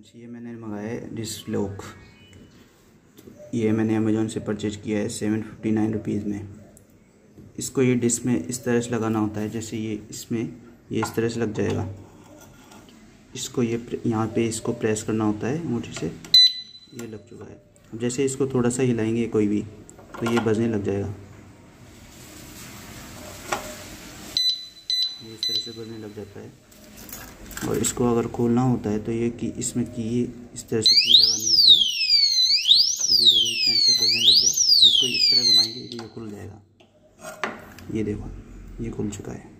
Friends ये मैंने मंगाया है डिस लॉक ये मैंने अमेज़ोन से परचेज किया है सेवन फिफ्टी नाइन रुपीज़ में। इसको ये डिस में इस तरह से लगाना होता है जैसे ये इसमें ये इस तरह से लग जाएगा। इसको ये यहाँ पे इसको प्रेस करना होता है अंगूठी से। ये लग चुका है। अब जैसे इसको थोड़ा सा हिलाएँगे कोई भी तो ये बजने लग जाएगा। ये इस तरह से बजने लग जाता है। और इसको अगर खोलना होता है तो ये कि इसमें की इस तरह से की लगानी होती। है तो ये देखो, ये फ्रेंड से बढ़ने लग गया। इसको इस तरह घुमाएँगे तो ये खुल जाएगा। ये देखो, ये खुल चुका है।